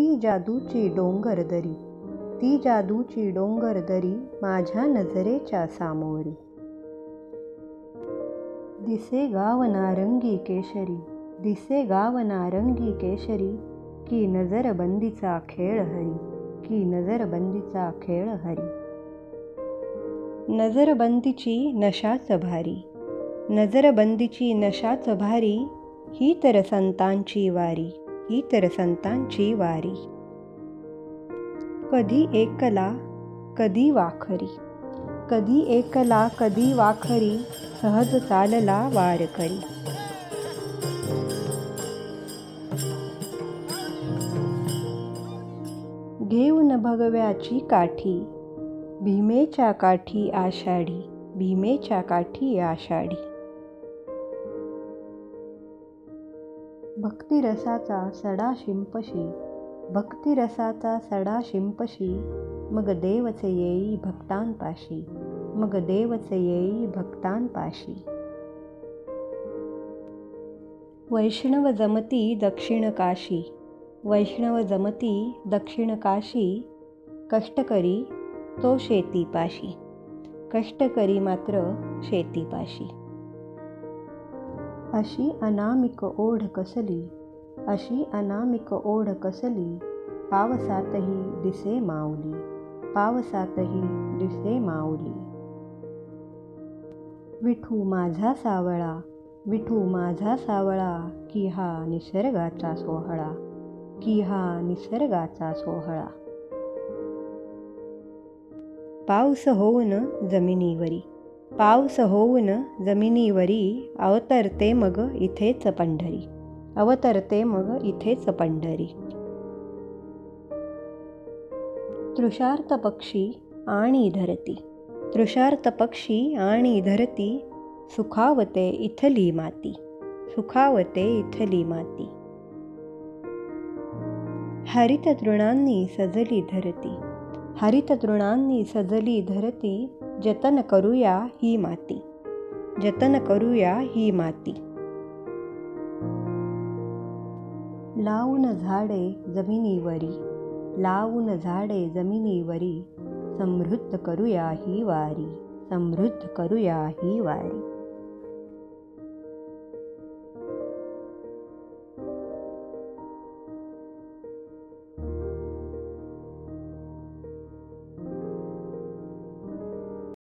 ती जादूची डोंगर दरी. ती जादूची डोंगर दरी माझ्या नजरेच्या सामोरी. दिसे गाव नारंगी केशरी दिसे गाव नारंगी केशरी की नजरबंदीचा खेळ हरी की नजरबंदीचा खेळ हरी. नजरबंदीची नशाच भारी नजरबंदीची नशाच भारी ही तर संतांची वारी. इतर संतांची वारी. कधी एकला कधी वाखरी. कधी एकला कधी वाखरी सहज चालला वारकरी घेऊन भगव्याची काठी भीमेच्या काठी आषाढी भीमेच्या काठी आषाढी. भक्तिरसाचा सडा शिंपशी. भक्तिरसाचा सडा शिंपशी मग देवच येई भक्तांपाशी. मग देवच येई भक्तांपाशी. वैष्णव जमती दक्षिण काशी. वैष्णव जमती दक्षिण काशी कष्टकरी तो शेतीपाशी. कष्टकरी मात्र शेतीपाशी. अशी अनामिक ओढ कसली? अशी अनामिक ओढ कसली? पावसातही दिसे माऊली पावसातही दिसे माऊली. विठू माझा सावळा विठू माझा सावळा की हा निसर्गाचा सोहळा की हा निसर्गाचा सोहळा. पाऊस होऊन जमिनीवरी पावस होऊन जमिनीवरी अवतरते मग इथेच पंढरी. अवतरते मग इथेच पंढरी. तृषार्थ पक्षी आणि धरती. तृषार्थ पक्षी आणि धरती सुखावते इथली माती. सुखावते इथली माती. हरित तृणांनी सजली धरती. हरिततृणांनी सजली धरती जतन करूया ही माती. जतन करूया ही माती. लावून झाडे जमिनीवरी लावून झाडे जमिनीवरी समृद्ध करूया ही वारी समृद्ध करूया ही वारी.